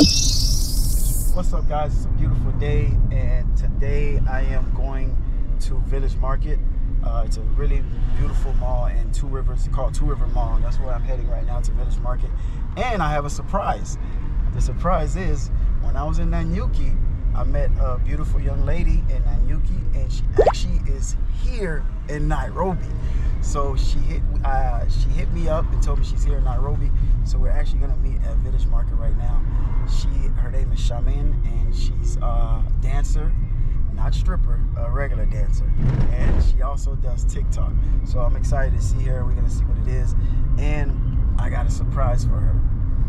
What's up, guys? It's a beautiful day, and today I am going to Village Market. Uh, it's a really beautiful mall in Two Rivers called Two River Mall. That's where I'm heading right now to Village Market. And I have a surprise. The surprise is when I was in Nanyuki, I met a beautiful young lady in Nanyuki, and she actually is here in Nairobi. So she hit uh, she hit me up and told me she's here in Nairobi. So we're actually gonna meet at Village Market right now. She her name is Shaman, and she's a dancer not stripper, a regular dancer. And she also does TikTok. So I'm excited to see her. We're gonna see what it is. And I got a surprise for her.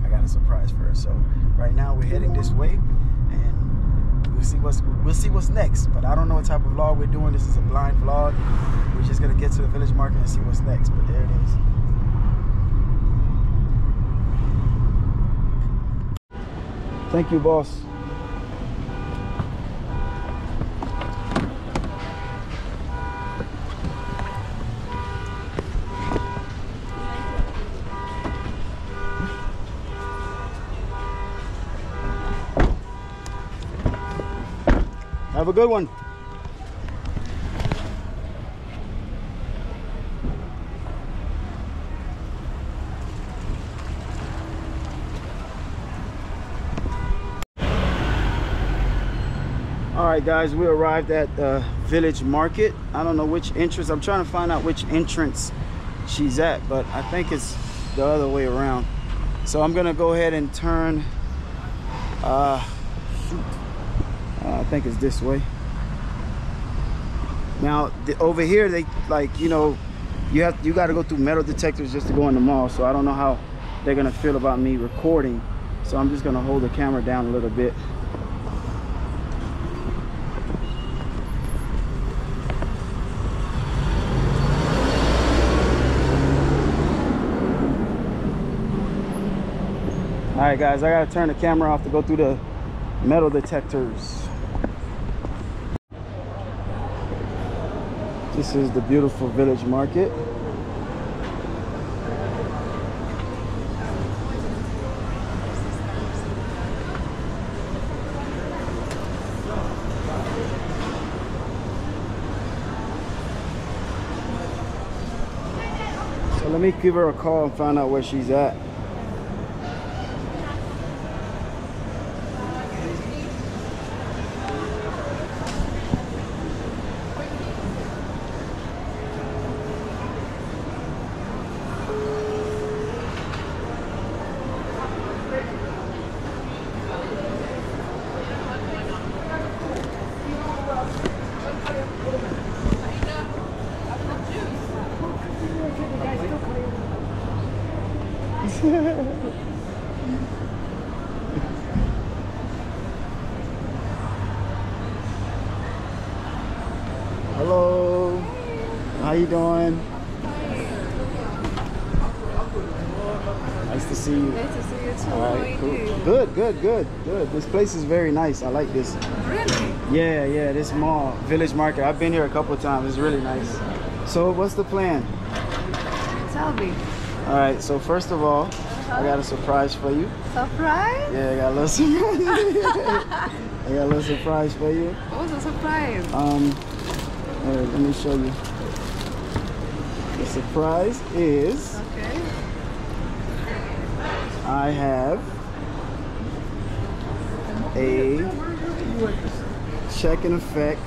I got a surprise for her. So right now we're heading this way we'll see what's we'll see what's next. But I don't know what type of vlog we're doing. This is a blind vlog. We're just gonna get to the village market and see what's next. But there it is. Thank you, boss. Have a good one. All right, guys, we arrived at the Village Market. I don't know which entrance. I'm trying to find out which entrance she's at, but I think it's the other way around. So I'm gonna go ahead and turn. Uh. Uh, I think it's this way. Now the, over here, they like you know, you have you got to go through metal detectors just to go in the mall. So I don't know how they're gonna feel about me recording. So I'm just gonna hold the camera down a little bit. All right, guys, I gotta turn the camera off to go through the metal detectors. This is the beautiful village market. So let me give her a call and find out where she's at. Hello. How you doing? Nice to see you. Nice to see you too. All How right, are cool. you? Good, good, good, good. This place is very nice. I like this. Really? Yeah, yeah, this mall, Village Market. I've been here a couple of times. It's really nice. So what's the plan? Tell me. All right, so first of all, I got a surprise for you. Surprise? Yeah, I got a little surprise. I got a little surprise for you. What was a surprise? Um, all right, let me show you. The surprise is Okay. I have a Czech in effect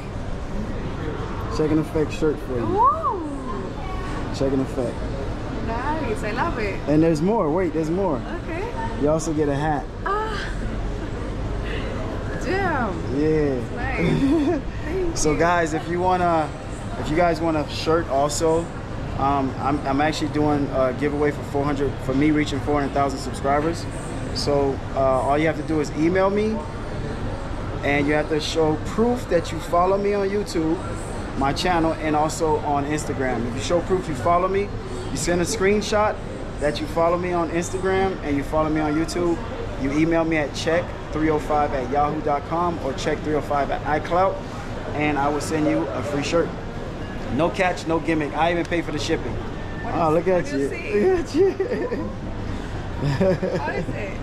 Czech in effect shirt for you. Whoa! Czech in effect. Nice. I love it. And there's more. Wait, there's more. Okay. You also get a hat. Ah. Damn. Yeah. Nice. So guys, if you wanna, if you guys want a shirt also, um, I'm, I'm actually doing a giveaway for 400 for me reaching 400,000 subscribers. So uh, all you have to do is email me, and you have to show proof that you follow me on YouTube, my channel, and also on Instagram. If you show proof you follow me, you send a screenshot that you follow me on Instagram and you follow me on YouTube. You email me at czech305 at yahoo.com or czech305 at iCloud, and I will send you a free shirt. No catch, no gimmick. I even pay for the shipping. What Oh, is- look at you. Look at you. What is it?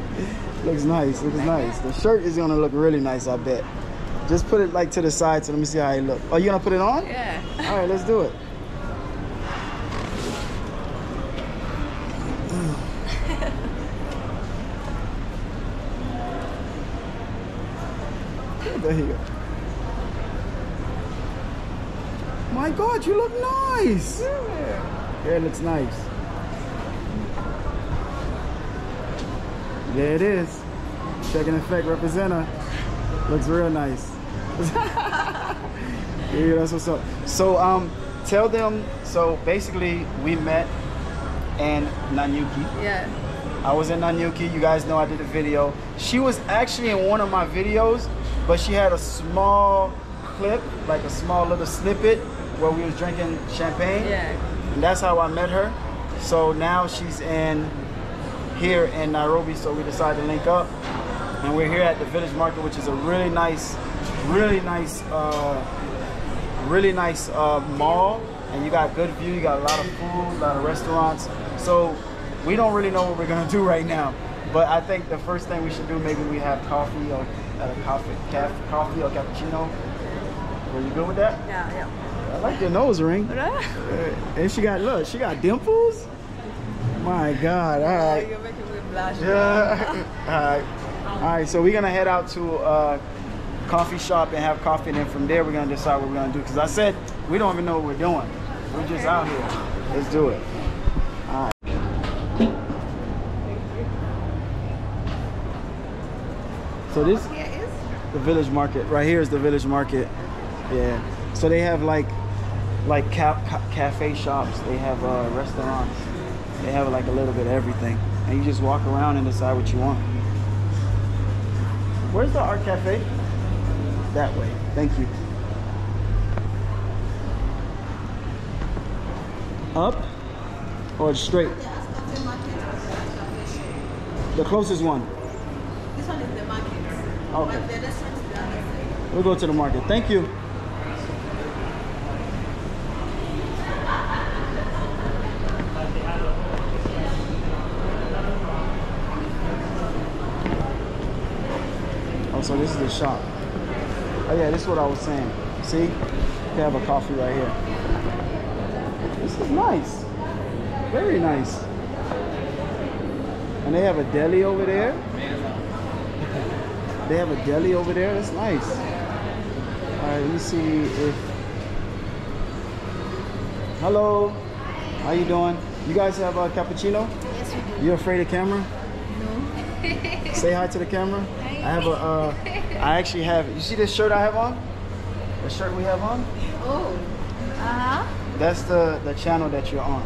Looks nice. Looks nice. The shirt is gonna look really nice. I bet. Just put it like to the side so let me see how it look. Oh, you gonna put it on? Yeah. All right, let's do it. there you go. My God, you look nice. Yeah, it looks nice. There it is. Czech in effect representer. Looks real nice. yeah, that's what's up. So um tell them so basically we met in Nanyuki. Yeah. I was in Nanyuki. You guys know I did a video. She was actually in one of my videos, but she had a small clip, like a small little snippet where we was drinking champagne. Yeah. And that's how I met her. So now she's in here in Nairobi, so we decided to link up. And we're here at the Village Market, which is a really nice, really nice, uh, really nice uh, mall. And you got good view, you got a lot of food, a lot of restaurants. So we don't really know what we're gonna do right now. But I think the first thing we should do, maybe we have coffee or uh, coffee, caf- coffee or cappuccino. Were you good with that? Yeah, yeah. I like your nose ring. Uh, and she got look, she got dimples. My God! All right. You're making me blush. Yeah. All right. All right. So we're gonna head out to uh, coffee shop and have coffee, and then from there we're gonna decide what we're gonna do. Because I said we don't even know what we're doing. We're just out here. Let's do it. All right. So this the village market right here is the village market yeah so they have like like ca- ca- cafe shops they have uh, restaurants they have like a little bit of everything and you just walk around and decide what you want where's the art cafe that way thank you up or straight the closest one This one is the market. Okay. But the restaurant is the other side. We'll go to the market. Thank you. Oh, so this is the shop. Oh yeah, this is what I was saying. See? They have a coffee right here. This is nice. Very nice. And they have a deli over there. They have a deli over there. That's nice. All right, let me see if. Hello. How you doing? You guys have a cappuccino? Yes, we do. You afraid of camera? No. Say hi to the camera. I have a. Uh, I actually have. You see this shirt I have on? The shirt we have on? Oh. Uh-huh. That's the the channel that you're on.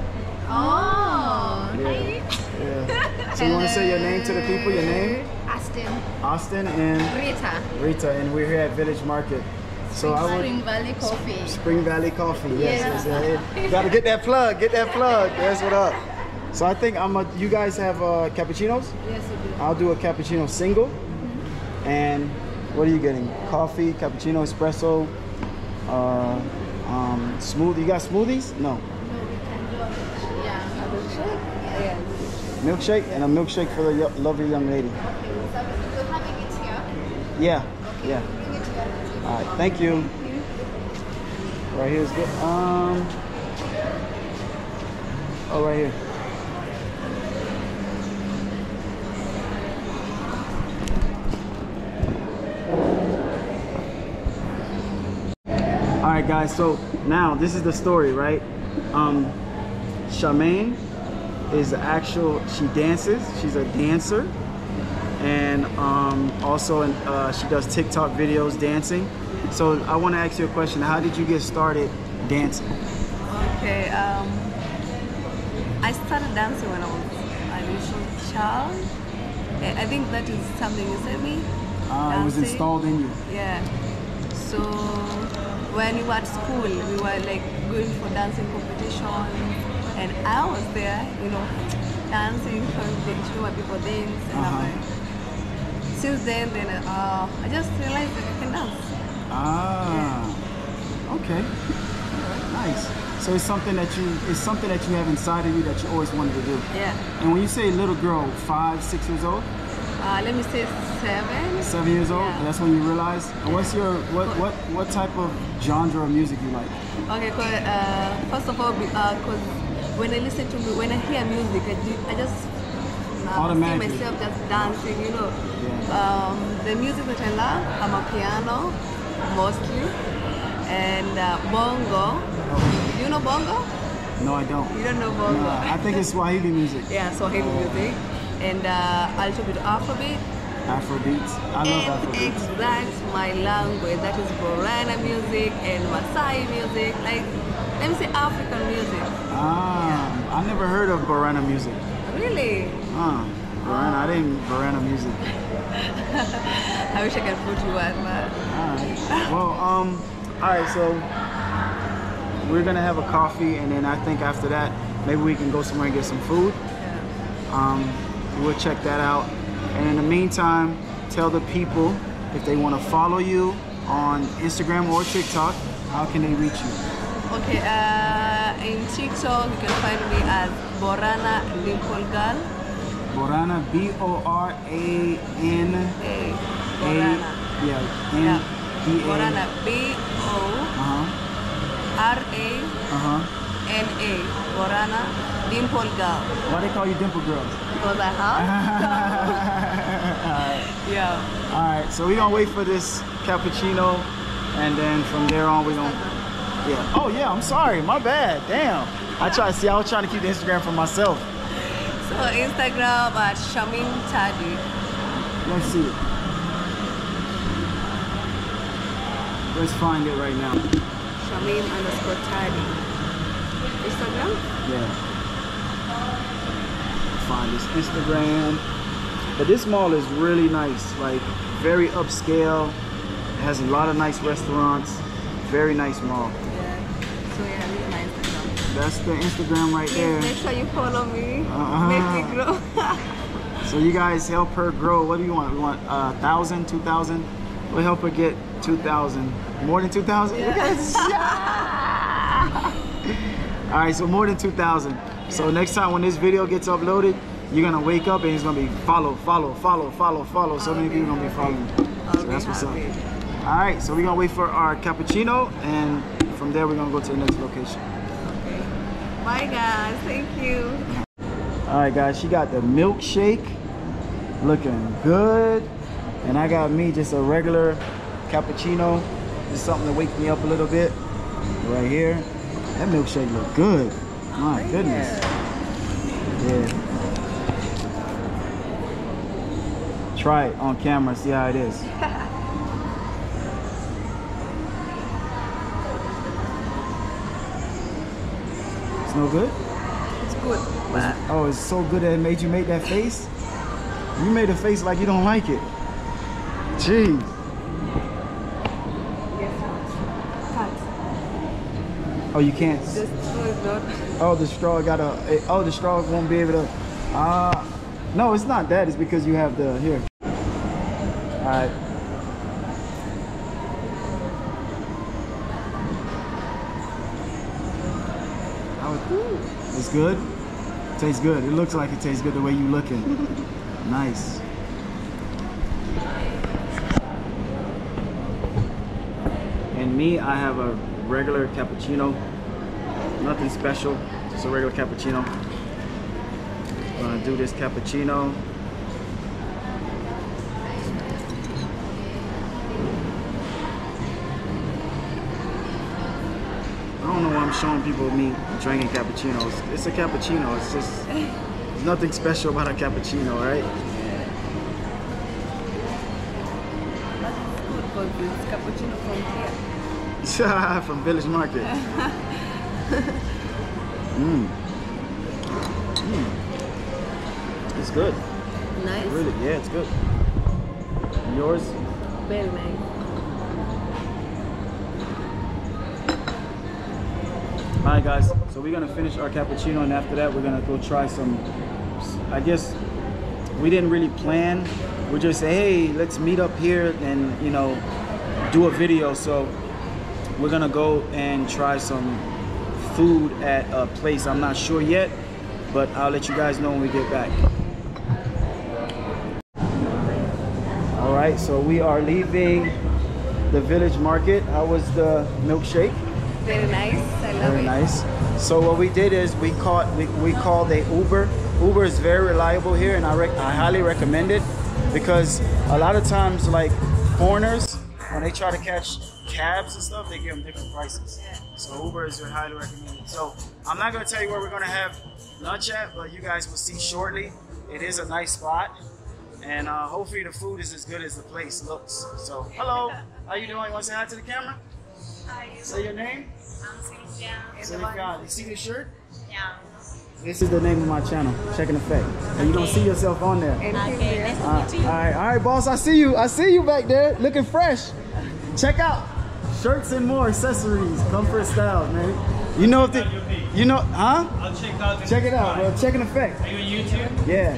Oh. Yeah. Yeah. So you want to say your name to the people? Your name? Austin. Austin and Rita. Rita, and we're here at Village Market. So I would. Spring Valley Coffee. Spring Valley Coffee. Yes, Yeah. yes. You gotta get that plug. Get that plug. That's what up. So I think I'm. A, you guys have uh, cappuccinos. Yes, we do. I'll do a cappuccino single. And what are you getting? Coffee, cappuccino, espresso, uh, um, smoothie. You got smoothies? No. Milkshake. And a milkshake for the lovely young lady. Here? Yeah, yeah. Here. All right, thank you. Right here's good. Um. Oh, right here. Right, guys. So now this is the story, right? Um, Charmaine is the actual. She dances. She's a dancer, and um, also uh, she does TikTok videos dancing. So I want to ask you a question. How did you get started dancing? Okay, um, I started dancing when I was a little child. I think that is something you said me. Uh, it was installed in you. Yeah. So when we were at school, we were like going for dancing competitions, and I was there, you know, dancing, showing the- what people dance, and I'm Uh-huh. like, since then, then uh, I just realized that I can dance. Ah. Okay. Nice. So it's something that you it's something that you have inside of you that you always wanted to do. Yeah. And when you say little girl, five, six years old, Uh, let me say seven. Seven years old. Yeah. That's when you realized. And what's your what what what type of genre of music you like? Okay, 'cause, uh, first of all, because when I listen to when I hear music, I, do, I just uh, Automatically. see myself just dancing. You know, Yeah. um, the music that I love, amapiano mostly, and uh, bongo. Oh, You know bongo? no, I don't. You don't know bongo? Nah, I think it's Swahili music. yeah, Swahili music, and uh, a little bit Afrobeat. Afrobeats. I love and Afrobeats. exact my language. That is Borana music and Maasai music. Like, let me say African music. Ah, I never heard of Borana music. Really? Ah, Borana. I didn't Borana music. I wish I could put you on, but Alright. Well, um, alright, so we're gonna have a coffee and then I think after that maybe we can go somewhere and get some food. yeah. Um, we'll check that out. And in the meantime, tell the people if they want to follow you on Instagram or TikTok, how can they reach you? Okay, uh, in TikTok you can find me at Borana Dimple Girl. Borana, B O R A N A. Borana. Yeah, N Yeah. Borana B O Uh huh. R A Uh huh. N A. Borana Dimple Girl. Why they call you Dimple Girl? Because I have. Yeah. All right, so we're gonna wait for this cappuccino, and then from there on we're gonna, yeah. Oh yeah, I'm sorry, my bad. Damn. I try to see. I was trying to keep the Instagram for myself. So Instagram at Shamin Tadi. Let's see it. Let's find it right now. Shamin underscore Tadi. Instagram? Yeah. Find this Instagram. But this mall is really nice, like very upscale. It has a lot of nice restaurants. Very nice mall. Yeah. So yeah, this is my Instagram. That's the Instagram right Please there. make sure you follow me. Uh-huh. Make me grow. So you guys help her grow. What do you want? We want uh, thousand, two thousand? We'll help her get two thousand. More than two thousand? All right, so more than two thousand. So next time when this video gets uploaded, you're gonna wake up and it's gonna be follow, follow, follow, follow, follow. So many people gonna be following. So that's what's up. All right, so we're gonna wait for our cappuccino, and from there we're gonna go to the next location. Okay. Bye guys. Thank you. All right, guys, she got the milkshake looking good. And I got me just a regular cappuccino. Just something to wake me up a little bit. Right here. That milkshake look good. My goodness. Yeah. Try it on camera, see how it is. It's no good? It's good. But Oh, it's so good that it made you make that face? You made a face like you don't like it. Jeez. guess what? Cut. Oh, you can't. The straw is not. Oh, the straw got a. eh, Oh, the straw won't be able to. Ah. no, it's not that. It's because you have the. Here. All right. It's good? Tastes good. It looks like it tastes good the way you looking. nice. And me, I have a regular cappuccino. Nothing special, just a regular cappuccino. I'm Gonna do this cappuccino. I don't know why I'm showing people me drinking cappuccinos. It's a cappuccino. It's just nothing special about a cappuccino, right? Cappuccino from here. From Village Market. Mmm. Mm. It's good. Nice. Really, yeah, it's good. Yours? Very nice. All right, guys. So we're gonna finish our cappuccino, and after that, we're gonna go try some. I guess we didn't really plan. We just say, hey, let's meet up here and you know do a video. So we're gonna go and try some food at a place. I'm not sure yet, but I'll let you guys know when we get back. All right, so we are leaving the village market. How was the milkshake? Very nice. I love Very it. nice. So what we did is we caught we, we called a Uber. Uber is very reliable here, and I I highly recommend it because a lot of times like foreigners when they try to catch cabs and stuff, they give them different prices. So Uber is highly recommended. So I'm not gonna tell you where we're gonna have lunch at, but you guys will see shortly. It is a nice spot, and uh, hopefully the food is as good as the place looks. So hello, how you doing? You want to say hi to the camera? Hi. Say your name. I'm Cynthia. Cynthia, you see the shirt? Yeah. This is the name of my channel, Czech in Effect. And you don't see yourself on there. Okay, nice to Uh, meet you. all right, all right, boss. I see you. I see you back there, looking fresh. Check out shirts and more accessories, comfort style, man. You know if the, you know, huh? I'll check out. Check it out, bro. Czech in Effect. Are you on YouTube? Yeah,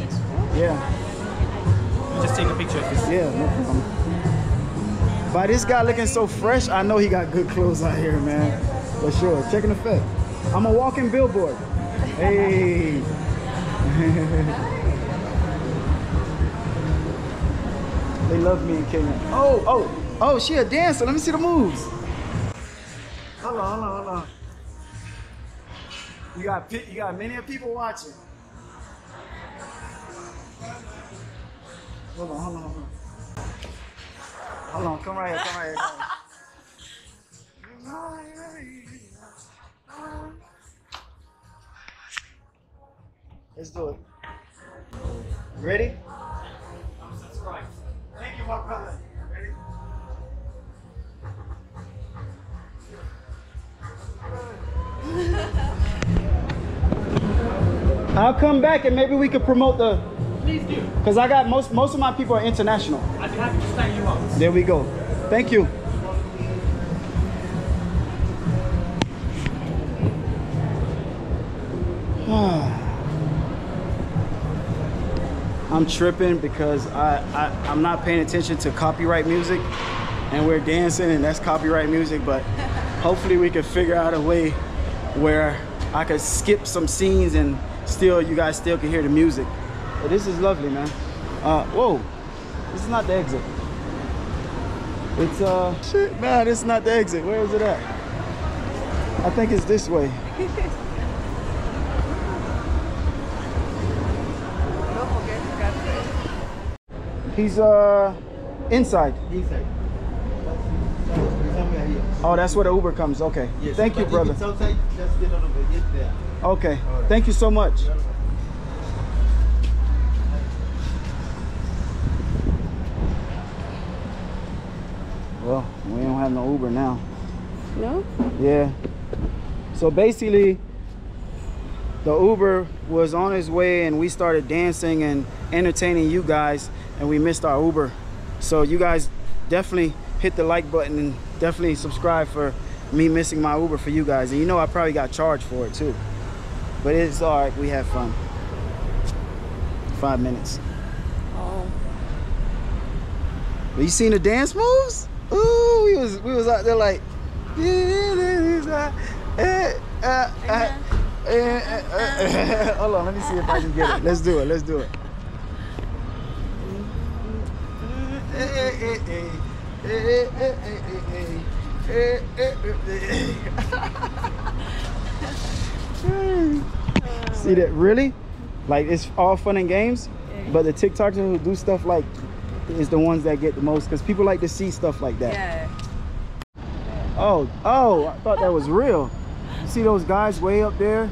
yeah, I'll just take a picture of this. yeah. No problem. By this guy looking so fresh, I know he got good clothes out here, man. For sure. Czech in Effect. I'm a walking billboard. Hey. They love me in Kenya. Oh, oh, oh, she a dancer. Let me see the moves. Hold on, hold on, hold on. You got you got many people watching. Hold on, hold on, hold on. Hold on, come right here, come right here. Come here. Let's do it. Ready? Thank you, my brother. I'll come back and maybe we could promote the. Please do. Cause I got most most of my people are international. I'd be happy to sign you up. There we go. Thank you. I'm tripping because I, I I'm not paying attention to copyright music, and we're dancing and that's copyright music. But hopefully we can figure out a way where I could skip some scenes and still you guys still can hear the music. But this is lovely, man. Uh, whoa, this is not the exit. It's uh shit, nah, this is not the exit. Where is it at? I think it's this way. Don't forget to cut it. He's uh inside. Inside. Somewhere here. Oh, that's where the Uber comes. Okay. Yes. Thank you, brother. If it's outside, just get out of the there. Okay. All right. Thank you so much. Well, we don't have no Uber now. No? Yeah. So basically, the Uber was on his way and we started dancing and entertaining you guys and we missed our Uber. So you guys definitely hit the like button and definitely subscribe for me missing my Uber for you guys. And you know I probably got charged for it too. But it's all right. We have fun. Five minutes. Oh. But you seen the dance moves? Ooh, we was we was out there like. Hold on, let me see if I can get it. Let's do it. Let's do it. See that? Really? Like it's all fun and games, but the TikTokers who do stuff like is the ones that get the most because people like to see stuff like that. Yeah. Oh, oh, I thought that was real. You see those guys way up there?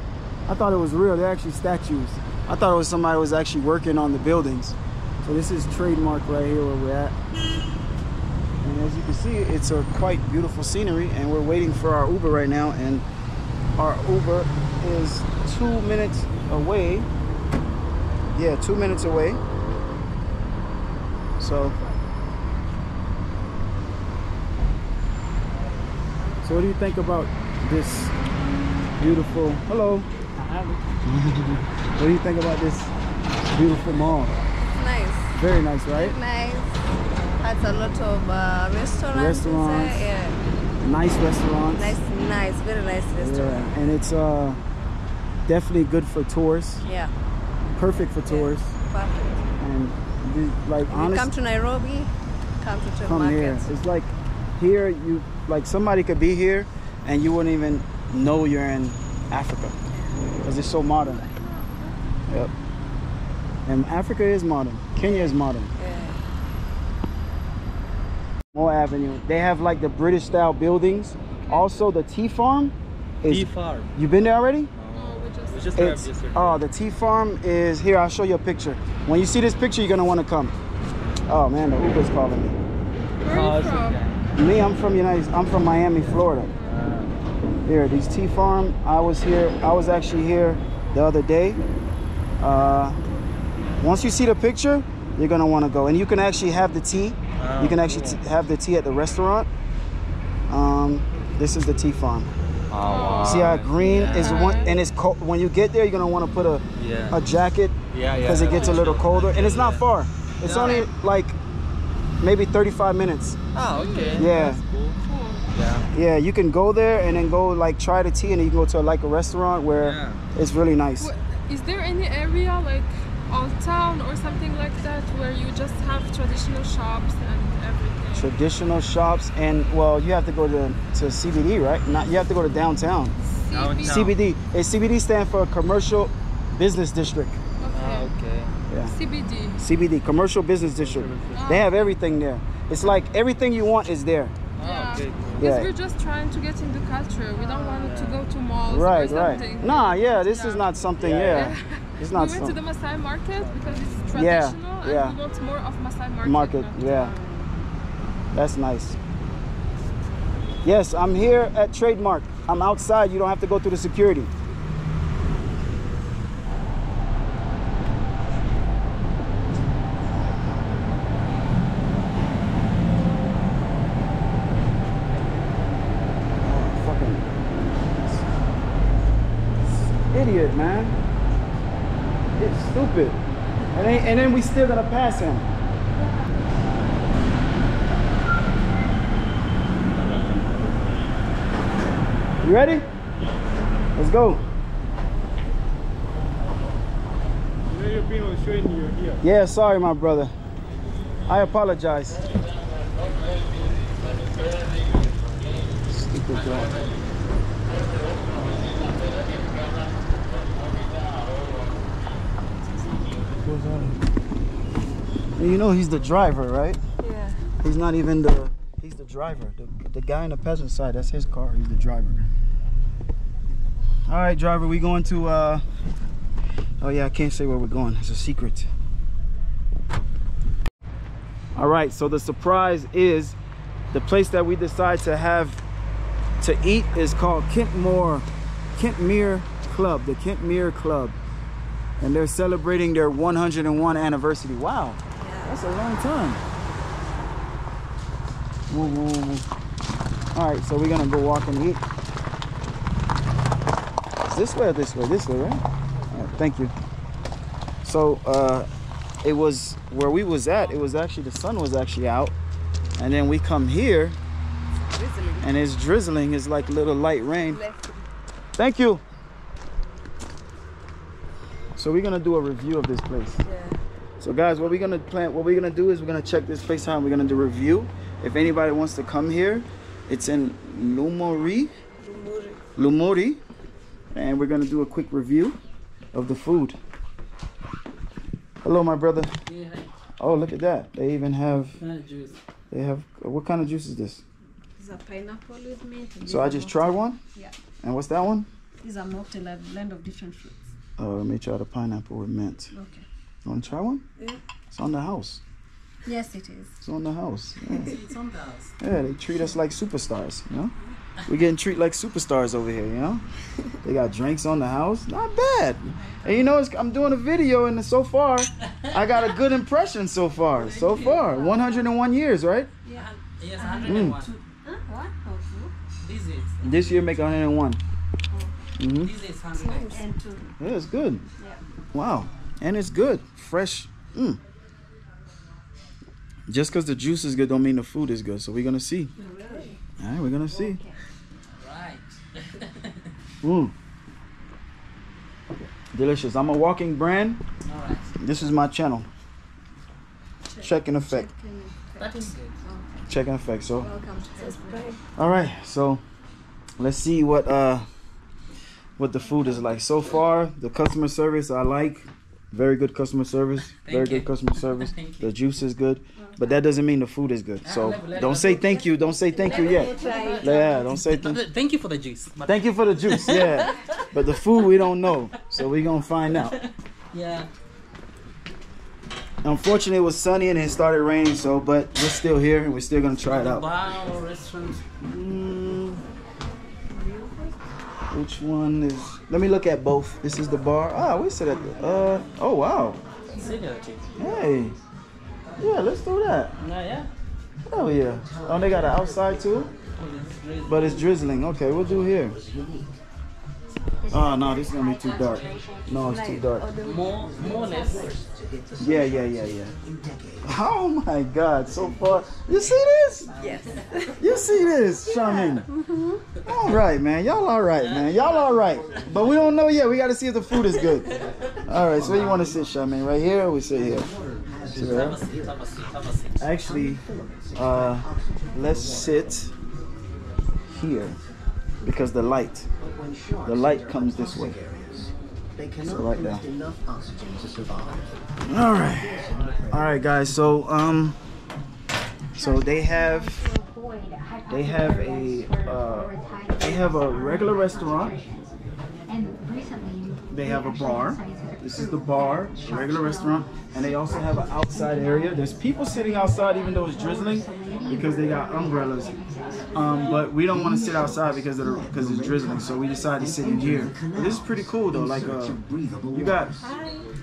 I thought it was real. They're actually statues. I thought it was somebody who was actually working on the buildings. So this is trademark right here where we're at. And as you can see, it's a quite beautiful scenery and we're waiting for our Uber right now and our Uber is two minutes away. Yeah, two minutes away. So So what do you think about this beautiful hello? what do you think about this beautiful mall? Nice. Very nice, right? Nice. Has a lot of uh, restaurants. Restaurants. Yeah. Nice restaurants. Nice, nice, very nice restaurant. Yeah, and it's uh definitely good for tourists. Yeah. Perfect for tourists. Perfect. And the- like come to Nairobi, come cultural come here. It's like here you like somebody could be here and you wouldn't even know you're in Africa because it's so modern. Yep. And Africa is modern. Kenya is modern. Yeah. Moi Avenue. They have like the British style buildings. Also the tea farm is Tea farm. you been there already? No, we just We just arrived It's yesterday. oh the tea farm is here. I'll show you a picture. When you see this picture, you're gonna want to come. Oh man, the Uber's calling me. Where are you from? Me, I'm from United. I'm from Miami, Florida. Uh, Here, these tea farm. I was here. I was actually here the other day. Uh, once you see the picture, you're gonna want to go, and you can actually have the tea. Oh, you can actually cool. t- have the tea at the restaurant. Um, this is the tea farm. oh, See how green is one, and it's cold. When you get there, you're gonna want to put a Yeah. a jacket yeah, yeah. because it gets a little colder, and it's not Yeah. far. It's No. only like maybe 35 minutes. Oh, okay. Yeah. That's cool. Cool. Yeah. Yeah, you can go there and then go like try the tea, and then you can go to like a restaurant where Yeah. it's really nice. Wh- Is there any area like old town or something like that where you just have traditional shops and everything? Traditional shops, and well, you have to go to to CBD, right? Not you have to go to downtown. Downtown. CBD. A CBD stands for commercial business district. Okay. Oh, okay. Yeah. CBD. CBD, commercial business district. Ah. They have everything there. It's like everything you want is there. Oh, Yeah. Ah, okay. Because Yeah. we're just trying to get in the culture. We don't want ah, to go to malls Right, or right. something. Nah, yeah, this is not something. Yeah. Yeah, Yeah. we not went to the Maasai market because it's Yeah, traditional and yeah. we want more of Maasai market. Market, not, yeah. That's nice. Yes, I'm here at Trademark. I'm outside. You don't have to go through the security. Oh, idiot, man. It's stupid. And then, we still gonna pass him. You ready? Let's go. Yeah, sorry, my brother. I apologize. Stupid. And You know he's the driver, right? Yeah. He's not even the. He's the driver. The, the guy in the passenger side. That's his car. He's the driver. All right, driver. We going to. uh Oh yeah, I can't say where we're going. It's a secret. All right. So the surprise is the place that we decide to have to eat is called Kentmore, Kentmere Club, the Kentmere Club, and they're celebrating their 101 anniversary. Wow. That's a long time. Woo, woo, woo. All right, so we're gonna go walk and eat. Is this way or this way? This way, right? Right, thank you. So uh, it was where we was at. It was actually the sun was actually out, and then we come here Drizzling. and it's drizzling. It's like a little light rain. Left. Thank you. So we're gonna do a review of this place. Yeah. So guys, what we're gonna plan, what we're gonna do is we're gonna check this place out. We're gonna do a review. If anybody wants to come here, it's in Lumori, Lumuri. Lumori, and we're gonna do a quick review of the food. Hello, my brother. Yeah, Oh, look at that. They even have, hi. juice. they have. What kind of juice is this? These are pineapple with mint. So I just try one. Yeah. And what's that one? These are mocktail, a blend of different fruits. Oh, let me try the pineapple with mint. Okay. You wanna try one? Yeah. It's on the house. Yes, it is. It's on the house. Yeah. It's on the house. Yeah, they treat us like superstars, you know? We're getting treated like superstars over here, you know? They got drinks on the house. Not bad. And you know, it's, I'm doing a video, and so far, I got a good impression so far. So far. 101 years, right? Yeah. Yes, Mm. 101. Huh? What? Oh, This is This year, make 101. hmm this is 100. two. And two. Yeah, it's good. Yeah. Wow. And it's good. Fresh. Mm. Just because the juice is good don't mean the food is good. So we're going to see. All right, we're going to see. Right. Mm. Delicious. I'm a walking brand. Alright. This is my channel. Czech in effect. Can- That is Czech in effect. So, Welcome to subscribe. all right. So, let's see what uh what the food is like so far. The customer service I like. Very good customer service. Very you. good customer service. Thank you. The juice is good, but that doesn't mean the food is good. So let- let- don't say thank you. Don't say thank you yet. Yeah, don't say thank. Thank you for the juice. But Thank you for the juice. Yeah, but the food we don't know, so we're gonna find out. yeah. Unfortunately, it was sunny and it started raining. So, but we're still here and we're still gonna try it out. Wow, or restaurant. Mm, which one is? Let me look at both. This is the bar. Ah, we sit at the. Uh. Oh wow. Hey. Yeah, let's do that. Yeah, yeah. Oh yeah. Oh, they got an outside too, but it's drizzling. Okay, we'll do here. Oh no, this is gonna be too dark. No, it's too dark. More, more or less. Yeah, yeah, yeah, yeah. Oh my God! So far, you see this? Yes. You see this, Charmaine? All right, man. Y'all all right, man. Y'all all right. But we don't know yet. We got to see if the food is good. All right. So where you want to sit, Charmaine? Right here? Or we sit here. Sit Have here? seat, have a seat, have a seat. Actually, uh, let's sit here because the light, the light comes this way. They So cannot right collect there. enough oxygen to survive. All right. All right, guys. So um, so they have they have a uh, they have a regular restaurant. They have a bar. This is the bar, a regular restaurant, and they also have an outside area. There's people sitting outside even though it's drizzling because they got umbrellas. Um, but we don't want to sit outside because of the, because it's drizzling, so we decided to sit in here. This is pretty cool though. Like uh, you got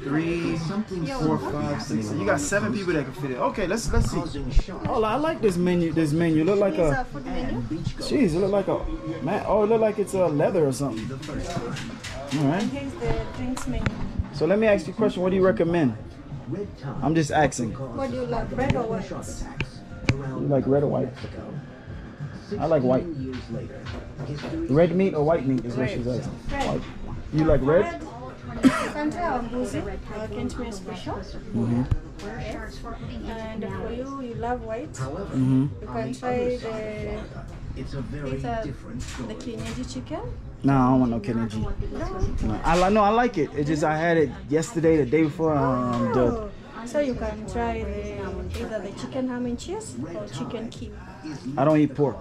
three, four, five, six. You got seven people that can fit it. Okay, let's let's see. Oh, I like this menu. This menu look like a. Jeez, it look like a man. Oh, it look like it's a leather or something. All right. Here's the drinks menu. So let me ask you a question. What do you recommend? I'm just asking. What do you like, red or white? You like red or white? I like white. 16 Years later, history Red meat or white meat is what she's asking. White. You like red? Santa or Buzi, Special. Mm-hmm. And for you, you love white. Mm-hmm. You can try the it's a very It's a- different the story. kienyeji chicken. No, I don't want no Kennedy. No, I like. No, I like it. It just I had it yesterday, the day before. Um, the, Oh, so you can try the, either the chicken ham and cheese or chicken key. I don't eat pork.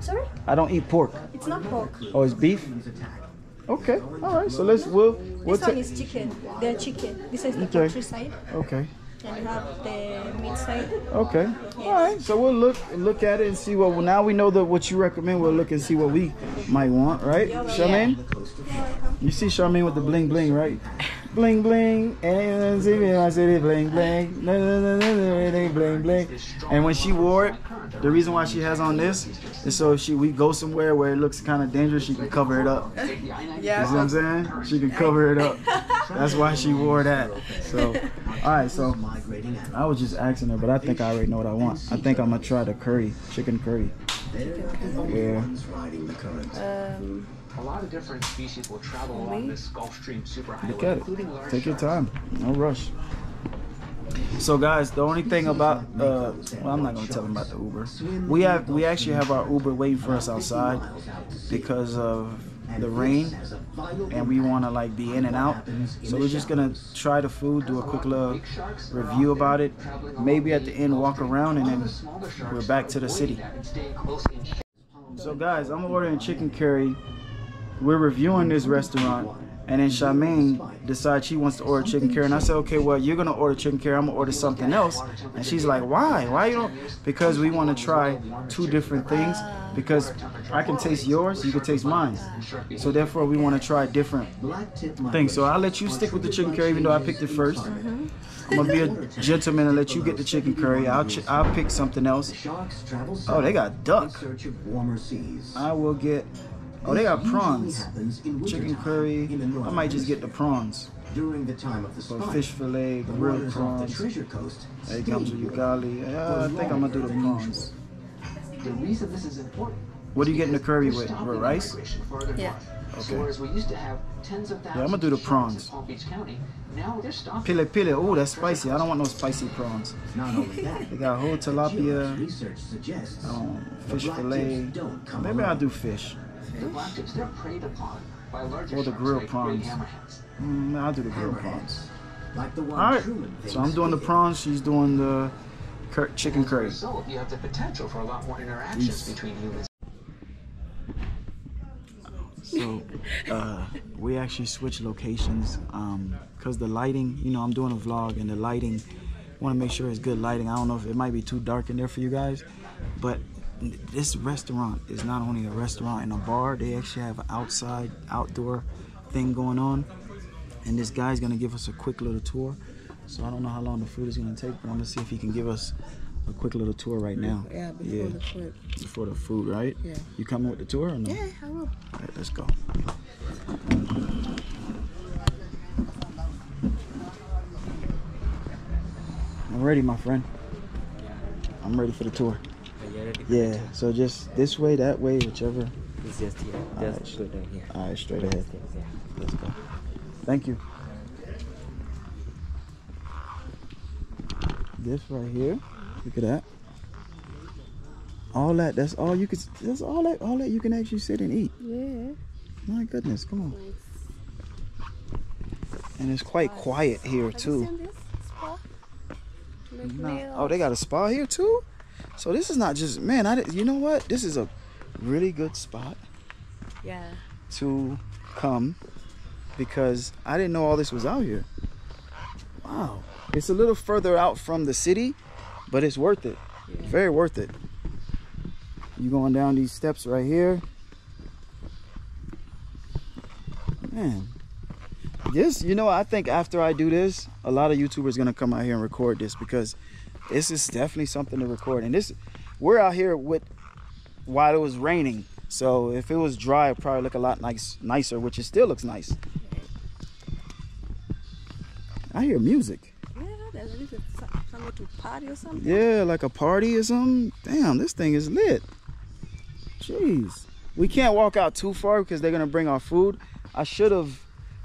Sorry, I don't eat pork. it's not pork. Oh, it's beef. Okay. All right. So let's we'll we'll This one is chicken. They're chicken. This is the Okay. poultry side, Okay. And you have the meat side. Okay. All right. So we'll look look at it and see what. Well, now we know that what you recommend. We'll look and see what we might want. Right, Charmaine? You see Charmaine with the bling bling, right? Bling bling, and see me, I said it bling bling, no no no no no, bling bling. And when she wore it, the reason why she has on this is so if she we go somewhere where it looks kind of dangerous, she can cover it up. yeah. You see what I'm saying? She can cover it up. That's why she wore that. So, all right. So I was just asking her, but I think I already know what I want. I think I'm gonna try the curry, chicken curry. They're the only Yeah. ones riding the current. Um, A lot of different species will travel along this Gulf Stream superhighway, Look at including it. large Take your time. No rush. So guys, the only thing about uh, well, I'm not gonna tell them about the Uber. We have we actually have our Uber waiting for us outside because of the rain, and we want to like be in and out. So we're just gonna try the food, do a quick little review about it. Maybe at the end walk around, and then we're back to the city. So guys, I'm ordering chicken curry. We're reviewing this restaurant, and then Charmaine decides she wants to order chicken curry, and I said, okay, well you're gonna order chicken curry, I'm gonna order something else, and she's like, why? Why you don't? Because we want to try two different things. Because I can taste yours, you can taste mine. So therefore, we want to try different things. So I'll let you stick with the chicken curry, even though I picked it 1st i I'm gonna be a gentleman and let you get the chicken curry. I'll ch- I'll pick something else. Oh, they got duck. in search of warmer seas. I will get. Oh, they got prawns. Chicken curry. I might just get the prawns. During the time of the Or spike, fish fillet, the grilled waters the prawns. treasure coast There comes stay the ugali. Yeah, I think I'm gonna do the prawns. The reason this is important What are you getting the curry with? stopping With rice? migration further Yeah. north. So Okay. whereas we used to have tens of thousands I'ma do the prawns. in Palm Beach County, now they're stopping. Pili pili. Oh, that's spicy. I don't want no spicy prawns. Not only that, They got whole tilapia, research suggests um, fish fillet. don't come Maybe I'll do fish. The blacktips, they're preyed upon by larger Or the like prawns. Mm, I'll do the grilled prawns. Like the one All right. So I'm doing the prawns. She's doing the cur- chicken curry. result, you have the potential for a lot more interactions Yes. between humans So uh, we actually switched locations because the lighting, you know, I'm doing a vlog and the lighting, want to make sure it's good lighting. I don't know if it might be too dark in there for you guys, but this restaurant is not only a restaurant and a bar, they actually have an outside, outdoor thing going on. And this guy's going to give us a quick little tour. So I don't know how long the food is going to take, but I'm going to see if he can give us a quick little tour right mm, now. Yeah, before Yeah. the food. Before the food, right? Yeah. You coming with the tour or no? Yeah, I will. All right, let's go. I'm ready, my friend. I'm ready for the tour. Are you? Yeah, so just this way, that way, whichever. It's just here. Alright. Just go down here. All right, straight ahead. Yes, yeah. Let's go. Thank you. This right here. Look at that. All that. That's all you could. That's all that. All that you can actually sit and eat. Yeah. My goodness, come on. And it's quite quiet here too. No. Oh, they got a spa here too. So this is not just man. I you know what? This is a really good spot Yeah. to come because I didn't know all this was out here. Wow. It's a little further out from the city, but it's worth it. Very worth it. You going down these steps right here. Man. This, you know, I think after I do this, a lot of YouTubers gonna come out here and record this because this is definitely something to record. And this we're out here with while it was raining. So if it was dry, it'd probably look a lot nice nicer, which it still looks nice. I hear music. Yeah, there's a little somewhere to party or something. Yeah, like a party or something. Damn, this thing is lit. Jeez. We can't walk out too far because they're gonna bring our food. I should have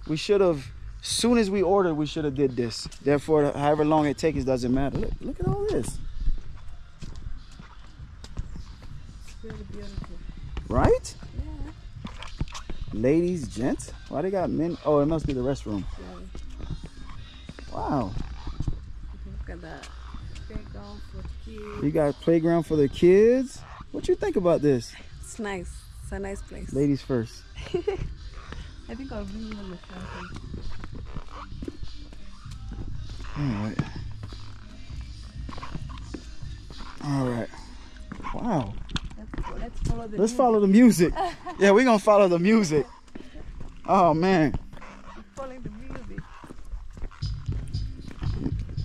we should have soon as we ordered we should have did this. Therefore, however long it takes doesn't matter. Look, look at all this. Beautiful. Right? Yeah. Ladies, gents. Why they got men? Oh, it must be the restroom. yeah. Wow. Look at that. Playground for kids. You got playground for the kids. What you think about this? It's nice. It's a nice place. Ladies first. I think I'll bring you on the. All right. All right. Wow. Let's, let's follow the Let's music. follow the music. Yeah, we're gonna follow the music. Oh man. Following the music.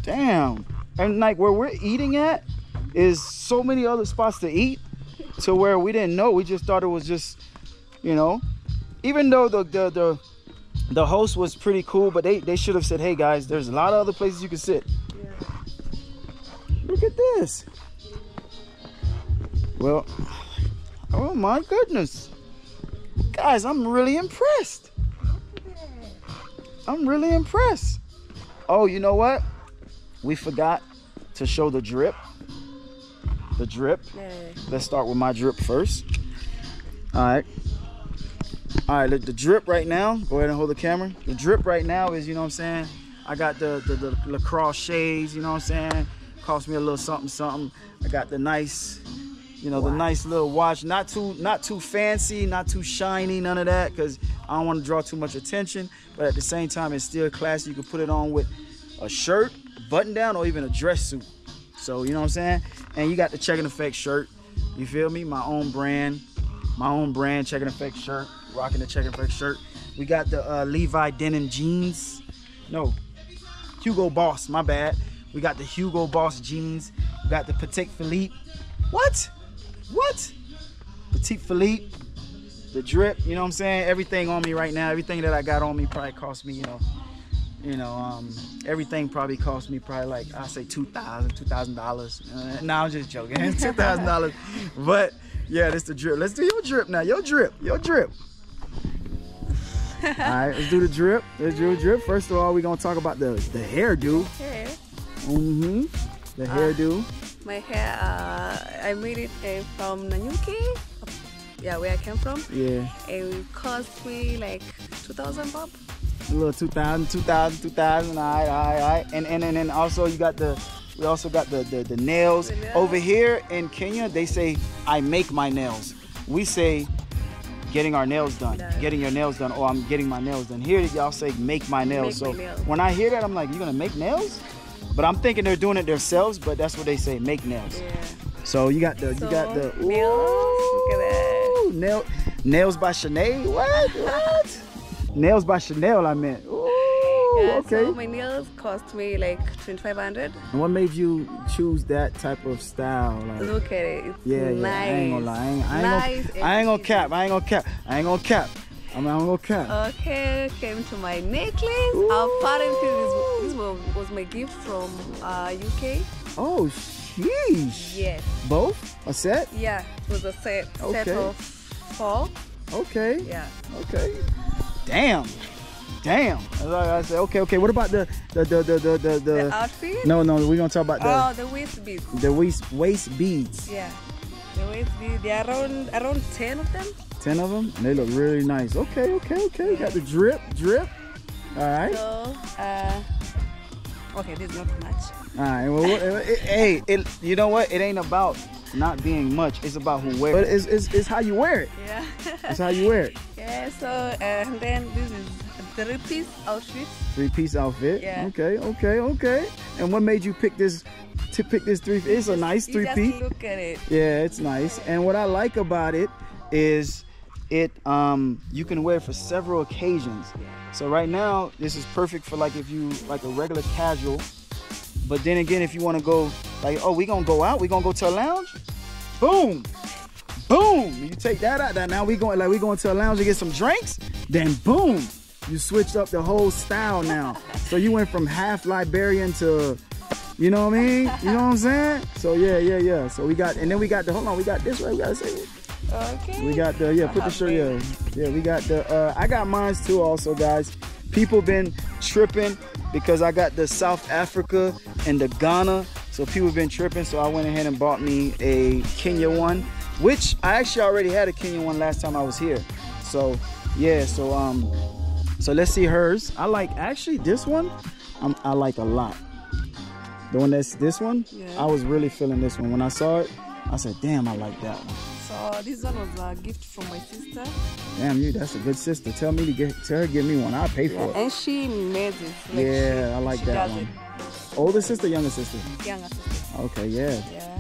Damn. And like where we're eating at is so many other spots to eat to where we didn't know. We just thought it was just, you know, even though the the the, the host was pretty cool, but they, they should have said, hey guys, there's a lot of other places you can sit. Yeah. Look at this. Well, oh my goodness. Guys, I'm really impressed. I'm really impressed. Oh, you know what? We forgot to show the drip. The drip. Yeah. Let's start with my drip first. All right. All right, look, the drip right now, go ahead and hold the camera. The drip right now is, you know what I'm saying? I got the, the, the Lacoste shades, you know what I'm saying? Cost me a little something, something. I got the nice, you know, the nice little watch. Not too, not too fancy, not too shiny, none of that, because I don't want to draw too much attention. But at the same time, it's still classy. You can put it on with a shirt, button down, or even a dress suit. So, you know what I'm saying? And you got the Czech in Effect shirt. You feel me? My own brand. My own brand Czech in Effect shirt. Rocking the Czech in Effect shirt. We got the uh, Levi denim jeans. No, Hugo Boss, my bad. We got the Hugo Boss jeans. We got the Patek Philippe. What? What? Patek Philippe. The drip, you know what I'm saying? Everything on me right now, everything that I got on me probably cost me, you know, you know, um, everything probably cost me probably like I say two thousand, two thousand dollars. Uh, no, I'm just joking, two thousand dollars. But Yeah, this the drip. Let's do your drip now. Your drip. Your drip. All right, let's do the drip. Let's do the drip. First of all, we're gonna talk about the the hairdo. Hair. Mm-hmm. The hairdo. My hair, uh, I made it uh, from Nanyuki. Yeah, where I came from. Yeah. It cost me like 2,000 bob. A little 2000, 2000, 2000. All right, all right, all right. And and and then also you got the. We also got the, the, the nails. The nails. Over here in Kenya, they say, I make my nails. We say, getting our nails done. Yeah. Getting your nails done. Or I'm getting my nails done. Here, y'all say, make my nails. Make so nails. when I hear that, I'm like, you're going to make nails? But I'm thinking they're doing it themselves, but that's what they say, make nails. Yeah. So you got the, you got the, So, nails. Look at that. Ooh, nail, nails by Chanel. What? What? nails by Chanel, I meant. Ooh, Yeah, okay. So my nails cost me like 2,500. and what made you choose that type of style? Like, Look at it. It's yeah, yeah. nice. I ain't gonna lie. I ain't, I ain't nice gonna, I ain't gonna cap. I ain't gonna cap. I ain't gonna cap. I'm not gonna cap. Okay, came to my necklace. Apparently, this, this was, was my gift from uh, UK. oh, sheesh. Yes. Both? A set? Yeah, it was a set, set Okay. of four. Okay. Yeah. Okay. Damn. Damn. I said, okay, okay. What about the the the the the the, The outfit? No, no, we're gonna talk about the Oh, the waist beads. the waist waist beads. Yeah. The waist beads. There are around, around 10 of them. Ten of them. And they look really nice. Okay, okay, okay. Got the drip, drip. All right. So, uh, okay, this is not much. All right. Well, it, it- hey, it, you know what? It ain't about not being much. It's about who wears. it. But it's, it's, it's how you wear it. Yeah. It's how you wear it. yeah, so, uh, and then this is three-piece outfit. Three piece outfit. Yeah. Okay, okay, okay. And what made you pick this? To pick this three? It's a nice You three just piece. look at it. Yeah, it's nice. And what I like about it is it um you can wear it for several occasions. So right now this is perfect for like if you like a regular casual. But then again if you want to go like oh we gonna go out, we gonna go to a lounge? Boom! Boom! You take that out. Now we going like we going to a lounge to get some drinks, then boom! You switched up the whole style now. So you went from half Liberian to you know what I mean? You know what I'm saying? So yeah, yeah, yeah. So we got, and then we got the, hold on, we got this right, we gotta say it. Okay. We got the, yeah, put the shirt, yeah. Yeah, we got the, uh, I got mines too also, guys. People been tripping because I got the South Africa and the Ghana. So people been tripping, so I went ahead and bought me a Kenya one, which I actually already had a Kenya one last time I was here. So yeah, so um, so let's see hers. I like, actually this one, I'm, I like a lot. The one that's this one, Yeah. I was really feeling this one. When I saw it, I said, damn, I like that one. So this one was a gift from my sister. Damn you, that's a good sister. Tell me to get, tell her to give me one. I'll pay for it. And she made it. Like Yeah, she- I like that one. Older sister, younger sister. Younger sister. Okay, yeah. Yeah.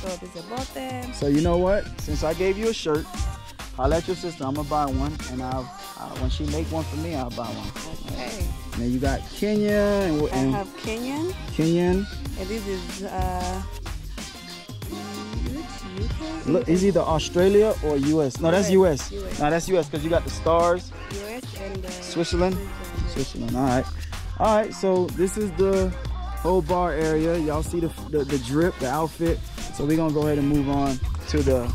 So this is about them. So you know what? Since I gave you a shirt, I'll let your sister. I'm gonna buy one, and I'll, i when she make one for me, I'll buy one. Okay. And then you got Kenya and, I have Kenyan, Kenyan. and this is uh, UK. Look, is either Australia or US. No, that's US. US. No, that's US because you got the stars. US and uh, Switzerland? Switzerland. All right. All right. So this is the whole bar area. Y'all see the, the the drip, the outfit. So we're gonna go ahead and move on to the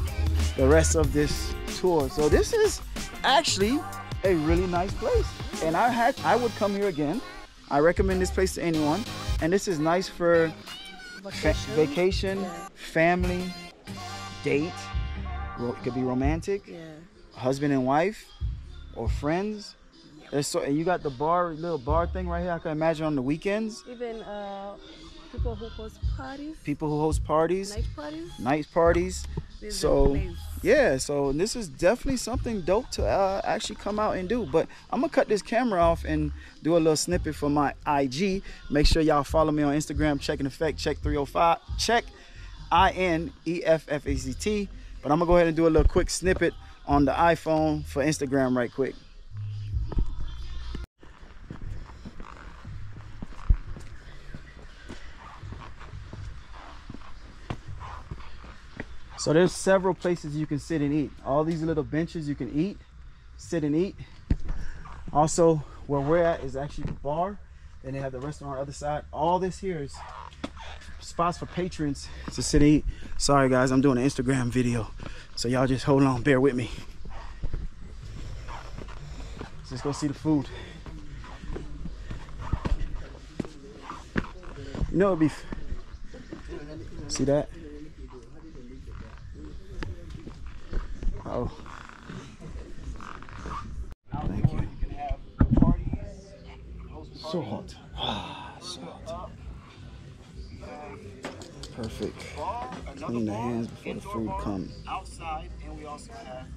the rest of this tour. So this is actually a really nice place, and I had I would come here again. I recommend this place to anyone, and this is nice for fa- Vacation. vacation, Yeah. family, date. It could be romantic Yeah. husband and wife or friends. There's so and you got the bar little bar thing right here. I can imagine on the weekends, Even uh, people who host parties, people who host parties, night parties. night parties. So. Yeah, so this is definitely something dope to uh, actually come out and do. But I'm gonna cut this camera off and do a little snippet for my IG. Make sure y'all follow me on Instagram. Czech in effect. Czech 305. Check I N E F F A C T. But I'm gonna go ahead and do a little quick snippet on the iPhone for Instagram right quick. So there's several places you can sit and eat. All these little benches you can eat, sit and eat. Also, where we're at is actually the bar. Then they have the restaurant on the other side. All this here is spots for patrons to sit and eat. Sorry guys, I'm doing an Instagram video. So y'all just hold on, bear with me. Let's go see the food. You know it'd be. See that? Oh. Thank you. So hot. Ah, so hot. Perfect. Clean the hands before the food comes. Outside, and we also have,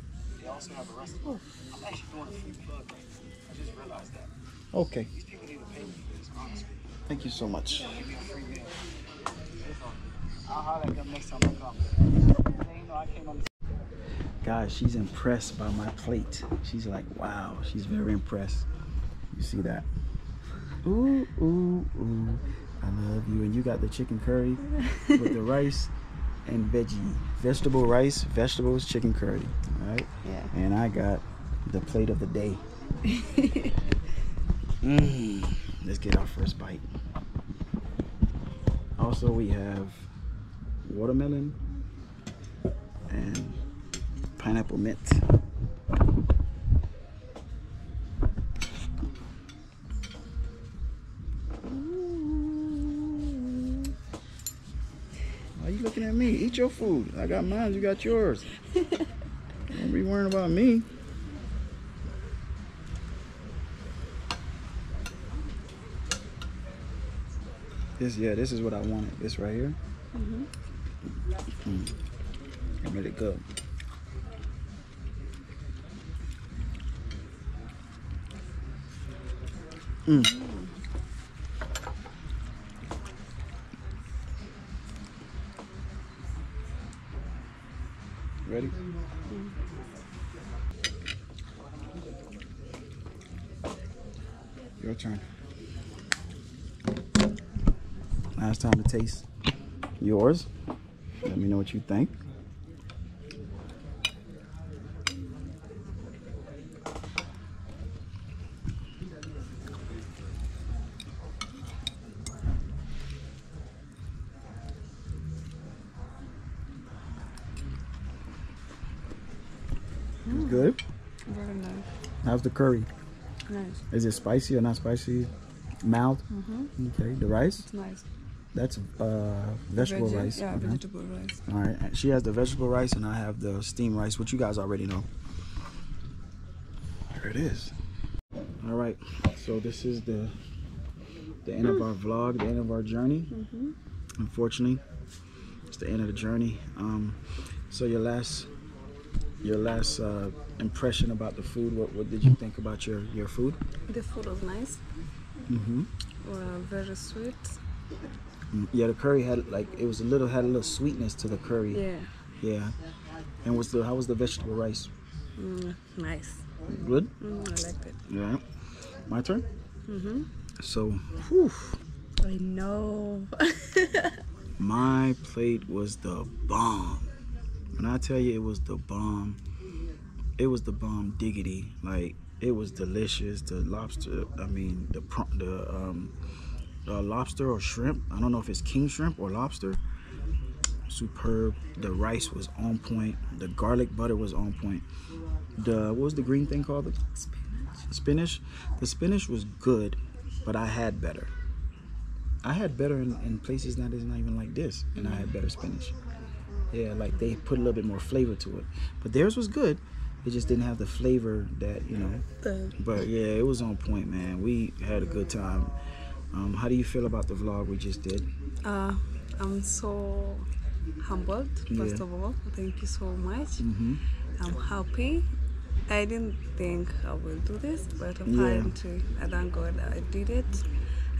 they also have a restaurant. I'm actually doing a free plug right now. I just realized that. Okay. These people need to pay me for this, honestly. Thank you so much. Give me a free meal. I'll holler at them next time I come. They know I came on the Guys, she's impressed by my plate. She's like, wow, she's very impressed. You see that? Ooh, ooh, ooh. I love you. And you got the chicken curry with the rice and veggie. Vegetable rice, vegetables, chicken curry. All right? Yeah. And I got the plate of the day. Mmm. Let's get our first bite. Also, we have watermelon and pineapple mint. Why you looking at me? Eat your food. I got mine, you got yours. Don't be worrying about me. This, yeah, this is what I wanted. This right here. Mm. I'm ready to go. Mm. Ready? Your turn. Last time to taste yours. Let me know what you think. It's good. Very nice. How's the curry? Nice. Is it spicy or not spicy? Mild. Mm-hmm. Okay. The rice? It's nice. That's uh, vegetable Veggie- rice. Yeah, Okay. vegetable rice. All right. and She has the vegetable rice, and I have the steamed rice, which you guys already know. There it is. All right. So this is the the end of our vlog, the end of our journey. Mhm. Unfortunately, it's the end of the journey. Um, so your last your last uh, impression about the food. What what did you think about your your food? The food was nice. Mm-hmm. Uh, very sweet. Yeah, the curry had like it was a little had a little sweetness to the curry. Yeah. Yeah. And was the how was the vegetable rice? Mm, nice. Good. Mm, I liked it. Yeah. My turn. Mm-hmm. So, whew, I know. my plate was the bomb. When I tell you it was the bomb, it was the bomb diggity. Like it was delicious. The lobster, I mean the the um, the lobster or shrimp. I don't know if it's king shrimp or lobster. Superb. The rice was on point. The garlic butter was on point. The what was the green thing called? The Spinach. spinach. The spinach was good, but I had better. I had better in, in places that is not even like this, and I had better spinach. Yeah, like they put a little bit more flavor to it. But theirs was good. It just didn't have the flavor that you know. But yeah, it was on point, man. We had a good time. Um, how do you feel about the vlog we just did? uh, I'm so humbled, first Yeah. of all. Thank you so much. Mm-hmm. I'm happy. I didn't think I will do this, but apparently, I thank God I did it.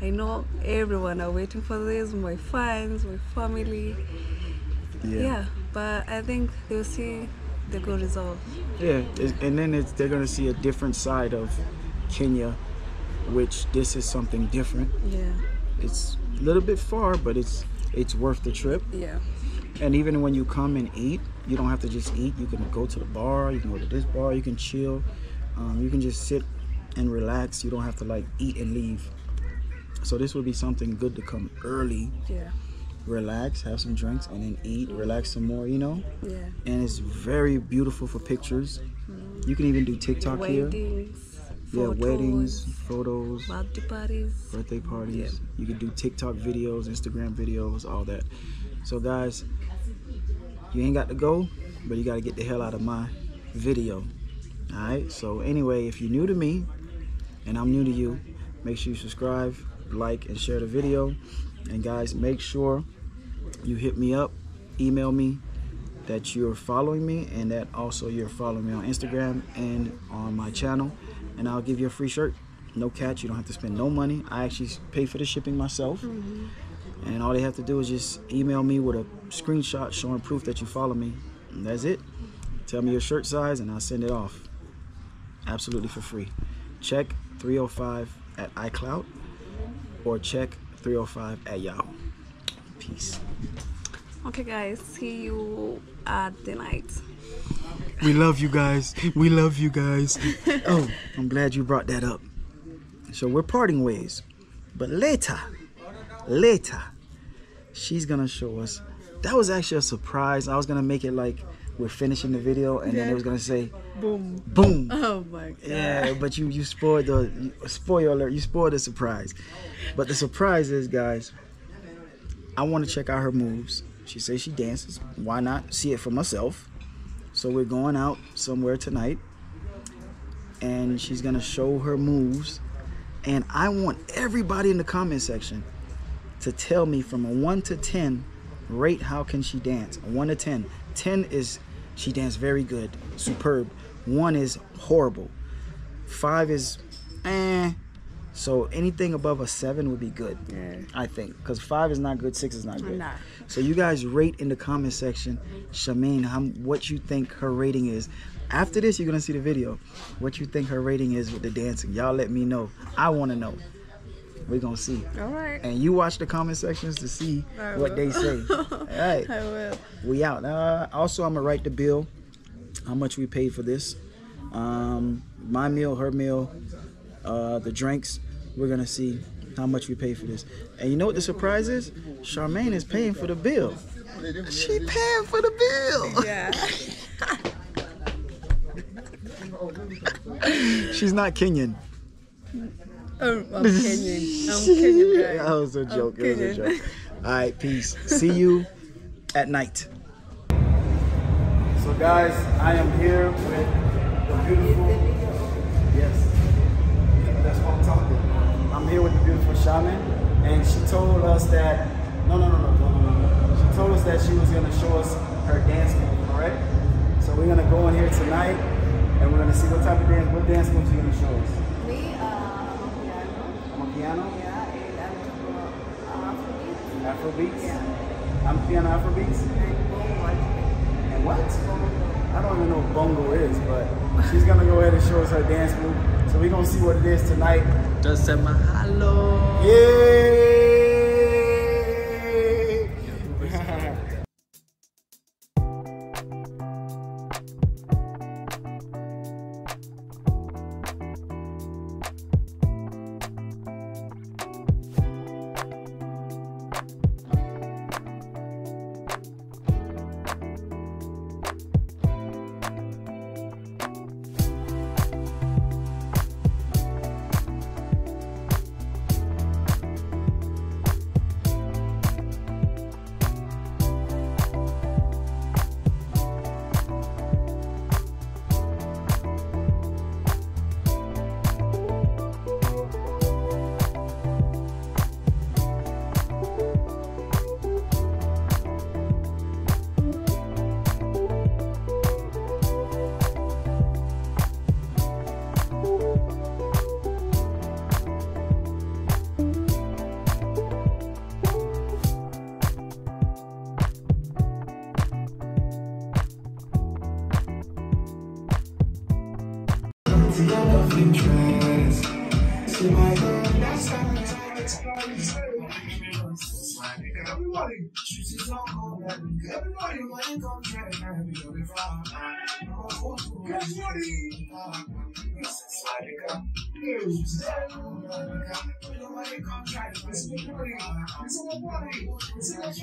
I know everyone are waiting for this, my fans, my family. Yeah, but I think they'll see the good result. Yeah, and then it's, they're gonna see a different side of Kenya, which this is something different. Yeah, It's a little bit far, but it's it's worth the trip. yeah, And even when you come and eat, you don't have to just eat. You can go to the bar. You can go to this bar. You can chill. Um, you can just sit and relax. You don't have to like eat and leave. So this would be something good to come early yeah. Relax, have some drinks, and then eat, relax some more. You know, Yeah. and it's very beautiful for pictures. You can even do TikTok here. Weddings. Yeah, weddings, photos, Birthday parties. birthday parties. You can do TikTok videos, Instagram videos, all that. So guys, you ain't got to go, but you got to get the hell out of my video. All right. So anyway, if you're new to me, and I'm new to you, make sure you subscribe, like, and share the video. And guys, make sure you hit me up, email me that you're following me, and that also you're following me on Instagram and on my channel, and I'll give you a free shirt. No catch. You don't have to spend no money. I actually pay for the shipping myself. Mm-hmm. And all they have to do is just email me with a screenshot showing proof that you follow me. And that's it. Tell me your shirt size and I'll send it off. Absolutely for free. Czech 305 at iCloud or czech 305 at Yahoo. Peace. Okay, guys. See you at the night. We love you guys. We love you guys. oh, I'm glad you brought that up. So we're parting ways. But later, later, she's gonna show us. That was actually a surprise. I was gonna make it like we're finishing the video and then it was gonna say Boom. boom. Oh my god. Yeah, but you you spoiled the you, spoiler alert. You spoiled the surprise. But the surprise is, guys. I want to check out her moves. She says she dances. Why not see it for myself? So we're going out somewhere tonight, and she's gonna show her moves. And I want everybody in the comment section to tell me from a one to ten, rate how can she dance. A one to ten. Ten is she danced very good, superb. One is horrible. Five is eh. So anything above a seven would be good. Yeah. I think. Because five is not good, six is not good. Nah. So you guys rate in the comment section, Shameen, how, what you think her rating is. After this, you're gonna see the video. What you think her rating is with the dancing. Y'all let me know. I wanna know. We're gonna see. All right. And you watch the comment sections to see I what will. they say. All right. I will. We out. Uh, also, I'm gonna write the bill, how much we paid for this, um, my meal, her meal, uh, the drinks. We're gonna see how much we pay for this. And you know what the surprise is? Charmaine is paying for the bill. She paying for the bill. Yeah. She's not Kenyan. Oh, I'm, I'm Kenyan. I'm Kenyan. That was a joke. It was a joke. All right, peace. See you at night. So, guys, I am here with the beautiful. I'm here with the beautiful Charmaine, and she told us that. No, no, no, no, no, no, no. She told us that she was gonna show us her dance move, correct? So we're gonna go in here tonight, and we're gonna see what type of dance, what dance moves you're gonna show us. Me, uh, I'm a piano. amapiano. Yeah, and I'm uh, Afrobeat. Afrobeats? Yeah. I'm piano Afrobeats? And bongo. And what? I don't even know what bongo is, but she's gonna go ahead and show us her dance move. So we're gonna see what it is tonight. Just say mahalo. Yay!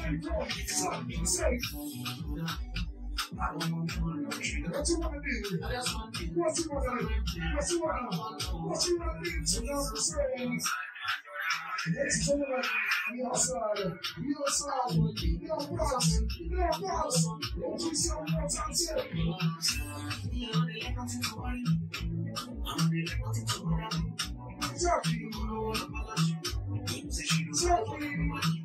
It's not being safe. I don't know what you want to do. What you want to do? What you want to do? What you want to do? To know the slaves. Next time, we outside. We outside. We are boss. We are boss. Don't you say what I'm saying? I'm the liberty to worry. I'm the liberty to worry. Exactly. Exactly.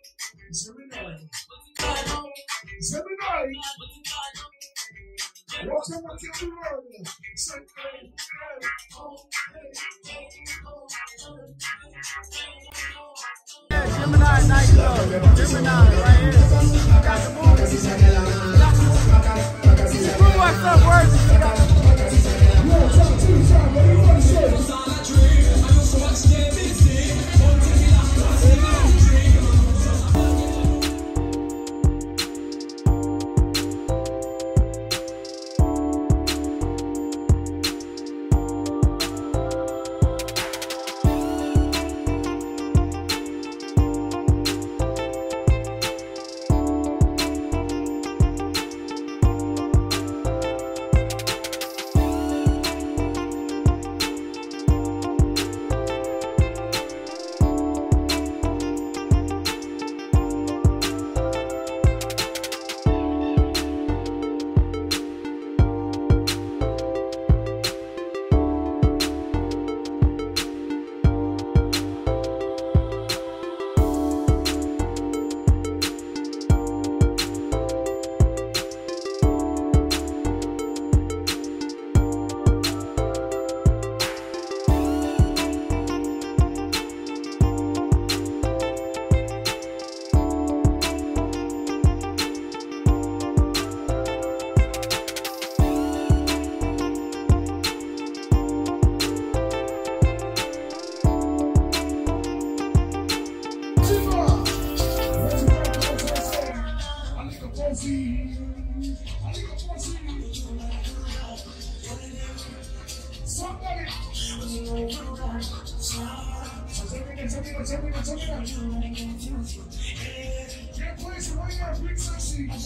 Seminari. What's up with your word? Gemini nightclub, Gemini right here. You got the what's up, words. Got the.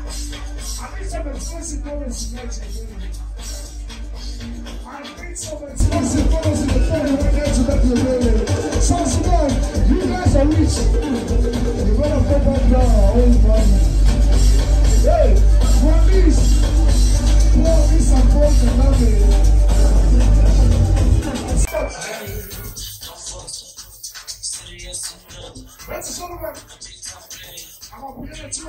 I need some expensive dollars to make some money. I need some expensive dollars in the phone right now to make your money. So, Sudan, you guys are rich. You better go back down our own money. Hey, police, police and police and money. That's a song about. I'm gonna put it in a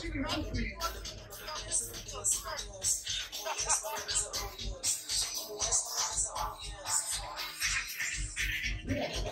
feeling happy. One, two, three,